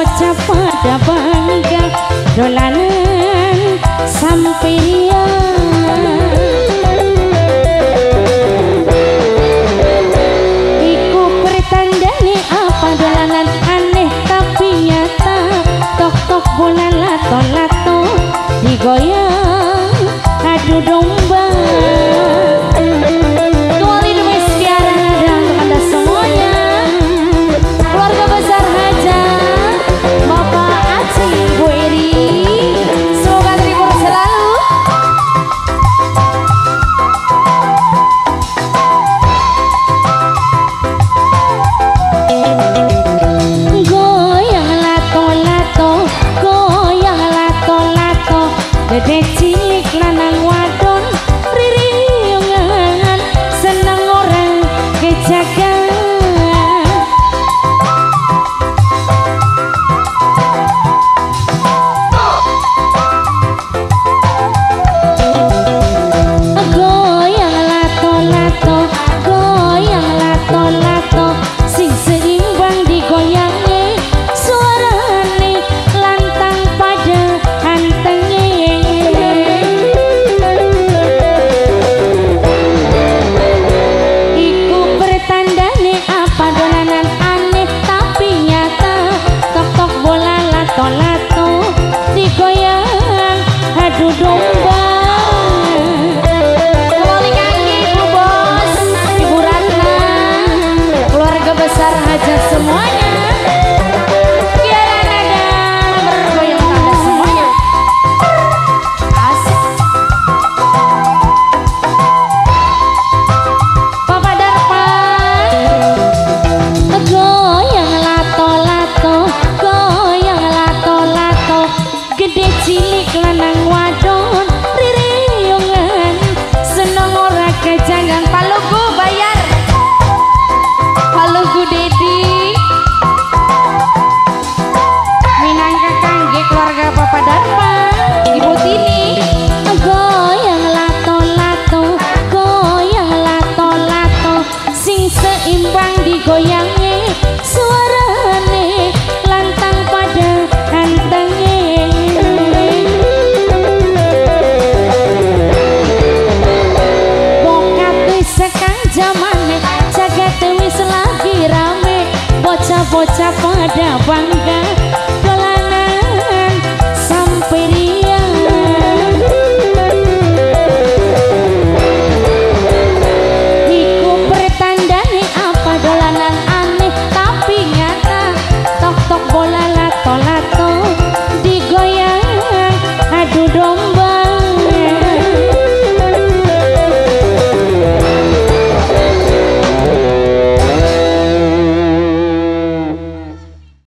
bocah Son las Bocah-bocah pada bangga